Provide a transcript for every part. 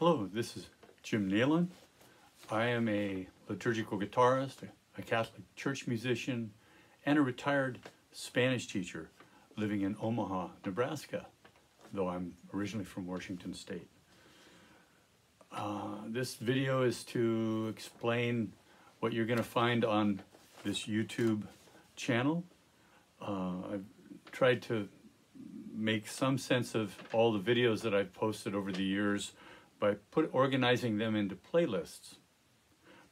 Hello, this is Jim Nailon. I am a liturgical guitarist, a Catholic church musician, and a retired Spanish teacher living in Omaha, Nebraska, though I'm originally from Washington State. Uh, this video is to explain what you're going to find on this YouTube channel. Uh, I've tried to make some sense of all the videos that I've posted over the years by put organizing them into playlists.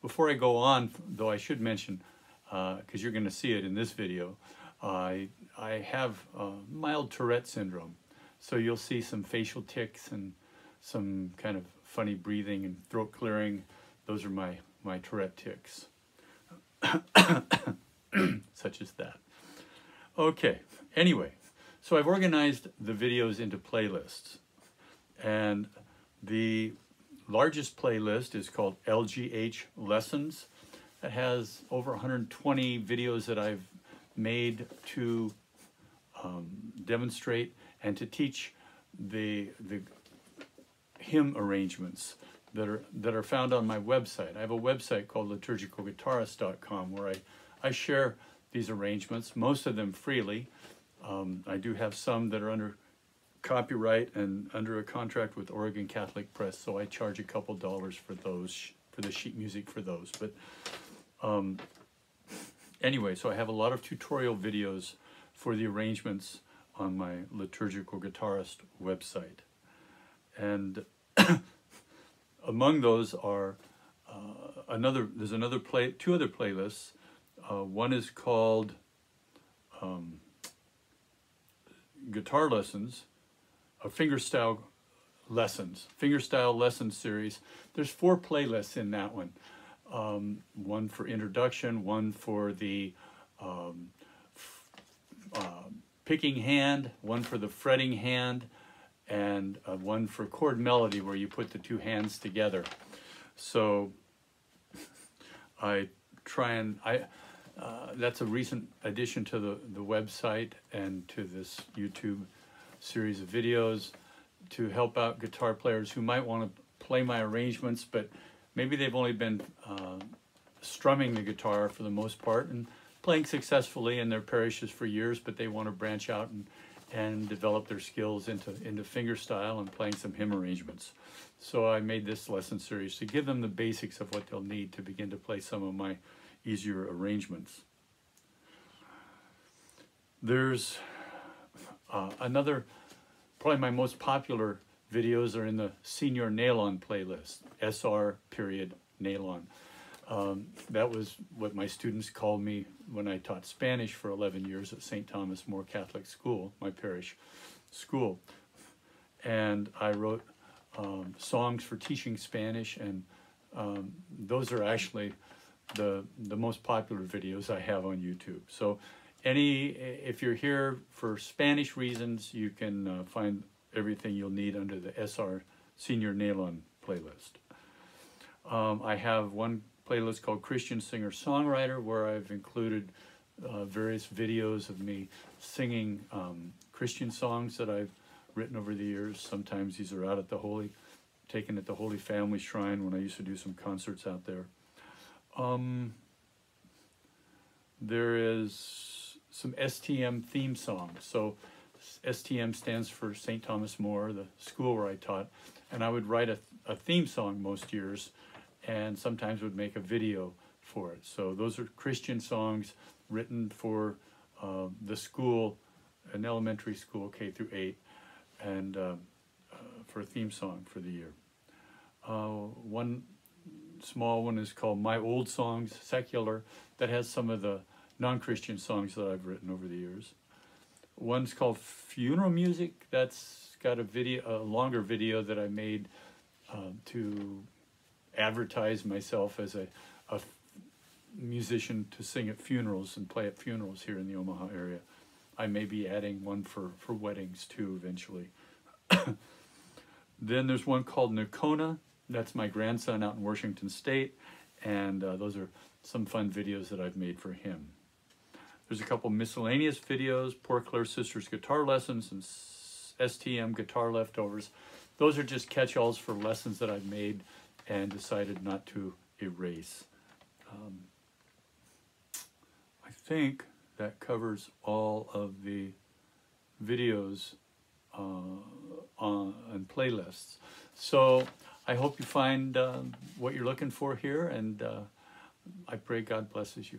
Before I go on, though I should mention, because uh, you're going to see it in this video, I, I have uh, mild Tourette syndrome. So you'll see some facial tics and some kind of funny breathing and throat clearing. Those are my, my Tourette tics, such as that. Okay, anyway, so I've organized the videos into playlists. And the largest playlist is called LGH Lessons. It has over 120 videos that I've made to um, demonstrate and to teach the, the hymn arrangements that are, that are found on my website. I have a website called liturgicalguitarist.com where I, I share these arrangements, most of them freely. Um, I do have some that are under copyright and under a contract with Oregon Catholic Press, so I charge a couple dollars for those, for the sheet music for those. But um, anyway, so I have a lot of tutorial videos for the arrangements on my liturgical guitarist website. And among those are uh, another, there's another play, two other playlists. Uh, one is called um, Guitar Lessons, a fingerstyle lessons, fingerstyle lesson series. There's four playlists in that one. Um, one for introduction, one for the um, uh, picking hand, one for the fretting hand, and uh, one for chord melody where you put the two hands together. So I try and I uh, that's a recent addition to the, the website and to this YouTube series of videos to help out guitar players who might want to play my arrangements, but maybe they've only been uh, strumming the guitar for the most part and playing successfully in their parishes for years, but they want to branch out and, and develop their skills into, into fingerstyle and playing some hymn arrangements. So I made this lesson series to give them the basics of what they'll need to begin to play some of my easier arrangements. There's uh, another, probably my most popular videos are in the Señor Nailon playlist, SR period Nailon. Um, that was what my students called me when I taught Spanish for 11 years at St. Thomas More Catholic School, my parish school. And I wrote um, songs for teaching Spanish, and um, those are actually the, the most popular videos I have on YouTube. So any, if you're here for Spanish reasons, you can uh, find everything you'll need under the SR Señor Nailon playlist. Um, I have one playlist called Christian Singer-Songwriter where I've included uh, various videos of me singing um, Christian songs that I've written over the years. Sometimes these are out at the Holy, taken at the Holy Family Shrine when I used to do some concerts out there. Um, there is some STM theme songs. So STM stands for St. Thomas More, the school where I taught. And I would write a, a theme song most years and sometimes would make a video for it. So those are Christian songs written for uh, the school, an elementary school, K through 8, and uh, uh, for a theme song for the year. Uh, one small one is called My Old Songs, secular, that has some of the non-Christian songs that I've written over the years. One's called Funeral Music, that's got a video, a longer video that I made uh, to advertise myself as a, a musician to sing at funerals and play at funerals here in the Omaha area. I may be adding one for, for weddings too eventually. then there's one called Nocona, that's my grandson out in Washington State, and uh, those are some fun videos that I've made for him. There's a couple miscellaneous videos, Poor Clare Sisters guitar lessons and STM guitar leftovers. those are just catch-alls for lessons that I've made and decided not to erase. Um, I think that covers all of the videos uh, on, on playlists. So I hope you find uh, what you're looking for here, and uh, I pray God blesses you.